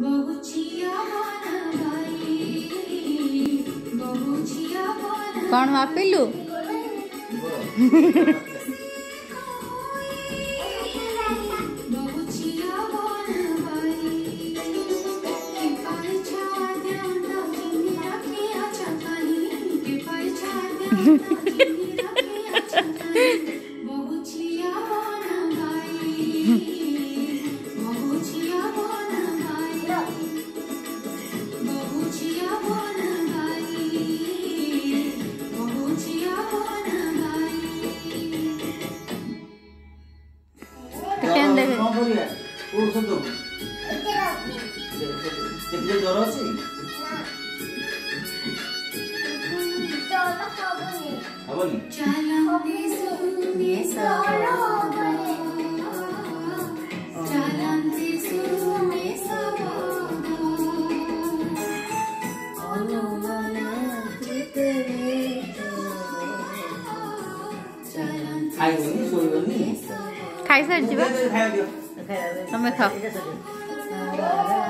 कौन वहाँ पिल्लू Ha হলে উড়ছো তো দেখতে জ্বর আছে হ 开始，对不对？没备